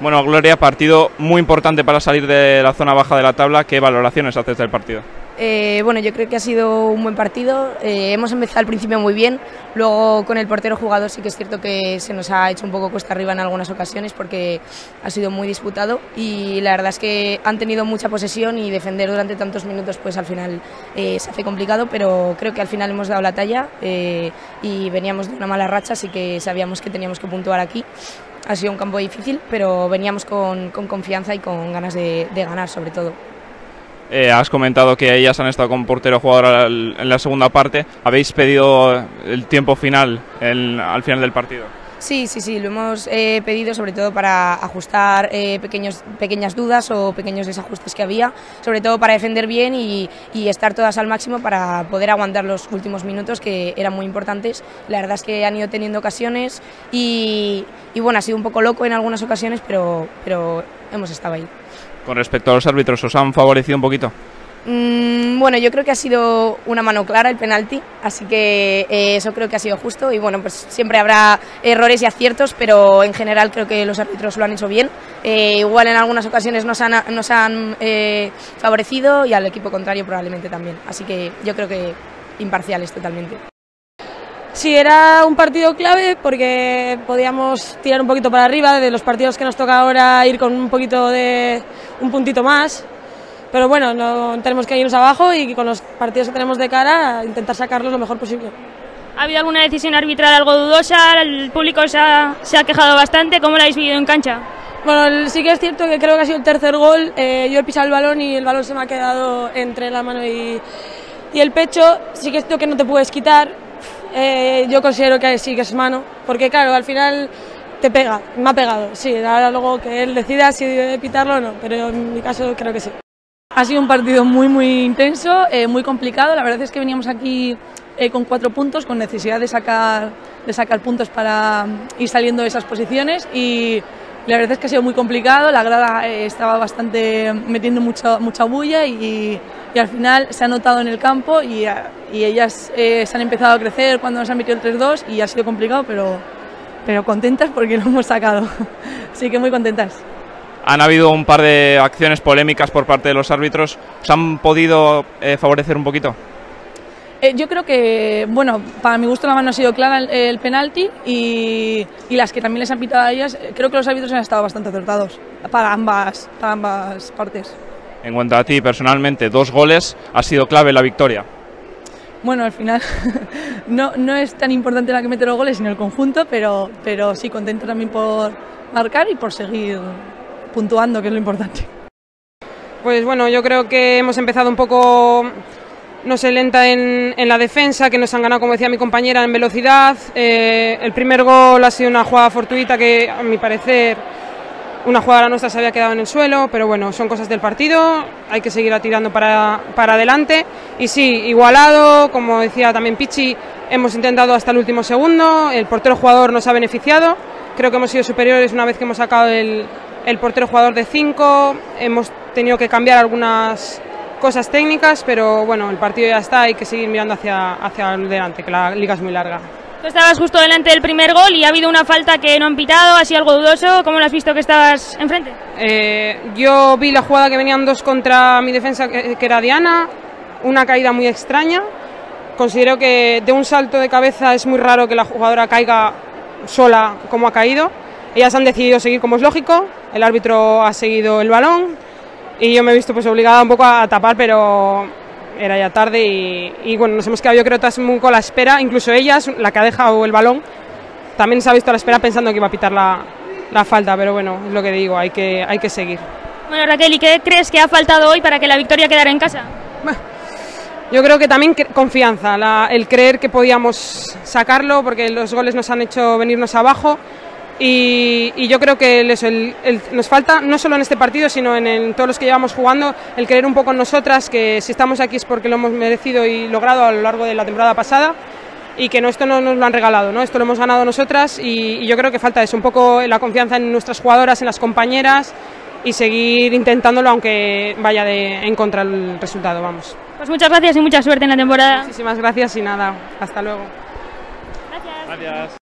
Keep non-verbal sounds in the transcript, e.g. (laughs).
Bueno, Gloria, partido muy importante para salir de la zona baja de la tabla. ¿Qué valoraciones haces del partido? Eh, bueno, yo creo que ha sido un buen partido. Eh, hemos empezado al principio muy bien, luego con el portero jugador sí que es cierto que se nos ha hecho un poco cuesta arriba en algunas ocasiones porque ha sido muy disputado y la verdad es que han tenido mucha posesión y defender durante tantos minutos pues al final eh, se hace complicado, pero creo que al final hemos dado la talla y veníamos de una mala racha, así que sabíamos que teníamos que puntuar aquí. Ha sido un campo difícil, pero veníamos con, confianza y con ganas de ganar sobre todo. Eh, has comentado que ellas han estado con portero jugador en la segunda parte. ¿Habéis pedido el tiempo final al final del partido? Sí, sí, sí, lo hemos eh, pedido sobre todo para ajustar eh, pequeños, pequeñas dudas o pequeños desajustes que había, sobre todo para defender bien y, estar todas al máximo para poder aguantar los últimos minutos que eran muy importantes. La verdad es que han ido teniendo ocasiones y, y bueno, ha sido un poco loco en algunas ocasiones, pero, pero hemos estado ahí. Con respecto a los árbitros, ¿os han favorecido un poquito? Mm, bueno, yo creo que ha sido una mano clara el penalti, así que eh, eso creo que ha sido justo y bueno, pues siempre habrá errores y aciertos, pero en general creo que los árbitros lo han hecho bien. Eh, igual en algunas ocasiones nos han, han eh, favorecido y al equipo contrario probablemente también, así que yo creo que imparciales totalmente. Sí, era un partido clave porque podíamos tirar un poquito para arriba, de los partidos que nos toca ahora ir con un poquito de un puntito más, pero bueno, no tenemos que irnos abajo y con los partidos que tenemos de cara intentar sacarlos lo mejor posible. ¿Ha habido alguna decisión arbitral algo dudosa? El público se ha, quejado bastante. ¿Cómo lo habéis vivido en cancha? Bueno, sí que es cierto que creo que ha sido el tercer gol. Eh, yo he pisado el balón y el balón se me ha quedado entre la mano y, y el pecho. Sí que es cierto que no te puedes quitar, eh, yo considero que sí que es mano, porque claro, al final te pega, me ha pegado, sí, ahora luego que él decida si debe pitarlo o no, pero en mi caso creo que sí. Ha sido un partido muy muy intenso, eh, muy complicado, la verdad es que veníamos aquí eh, con cuatro puntos, con necesidad de sacar, de sacar puntos para ir saliendo de esas posiciones y la verdad es que ha sido muy complicado, la grada estaba bastante metiendo mucha, mucha bulla y, y al final se ha notado en el campo y, y ellas eh, se han empezado a crecer cuando nos han metido el 3-2 y ha sido complicado, pero, pero contentas porque lo hemos sacado. (laughs) Así que muy contentas. Han habido un par de acciones polémicas por parte de los árbitros. ¿Os han podido eh, favorecer un poquito? Eh, yo creo que, bueno, para mi gusto la mano ha sido clara el, penalti y, y, las que también les han pitado a ellas, creo que los árbitros han estado bastante acertados para ambas, para ambas partes. En cuanto a ti personalmente, dos goles ha sido clave la victoria. Bueno, al final (laughs) no, no es tan importante la que mete los goles, sino el conjunto, pero, pero sí contento también por marcar y por seguir puntuando, que es lo importante. Pues bueno, yo creo que hemos empezado un poco, no sé, lenta en, la defensa, que nos han ganado, como decía mi compañera, en velocidad. Eh, el primer gol ha sido una jugada fortuita que, a mi parecer, una jugadora nuestra se había quedado en el suelo, pero bueno, son cosas del partido, hay que seguir atirando para, para adelante. Y sí, igualado, como decía también Pichi, hemos intentado hasta el último segundo, el portero jugador nos ha beneficiado, creo que hemos sido superiores una vez que hemos sacado el, el portero jugador de 5, hemos tenido que cambiar algunas cosas técnicas, pero bueno, el partido ya está, hay que seguir mirando hacia, hacia adelante, que la liga es muy larga. Tú estabas justo delante del primer gol y ha habido una falta que no han pitado, ha sido algo dudoso. ¿Cómo lo has visto que estabas enfrente? Eh, yo vi la jugada que venían dos contra mi defensa, que, era Diana, una caída muy extraña. Considero que de un salto de cabeza es muy raro que la jugadora caiga sola como ha caído. Ellas han decidido seguir como es lógico, el árbitro ha seguido el balón y yo me he visto pues obligada un poco a tapar, pero era ya tarde y, bueno, nos hemos quedado yo creo todas muy con la espera, incluso ellas, la que ha dejado el balón, también se ha visto a la espera pensando que iba a pitar la, la falta, pero bueno, es lo que digo, hay que, hay que seguir. Bueno, Raquel, ¿y qué crees que ha faltado hoy para que la victoria quedara en casa? Yo creo que también confianza, el creer que podíamos sacarlo, porque los goles nos han hecho venirnos abajo y, yo creo que nos falta, no solo en este partido, sino en, todos los que llevamos jugando, el creer un poco en nosotras, que si estamos aquí es porque lo hemos merecido y logrado a lo largo de la temporada pasada y que no, esto no nos lo han regalado, ¿no? esto lo hemos ganado nosotras y, yo creo que falta eso, un poco la confianza en nuestras jugadoras, en las compañeras y seguir intentándolo aunque vaya de, en contra el resultado, vamos. Pues muchas gracias y mucha suerte en la temporada. Muchísimas gracias y nada, hasta luego. Gracias.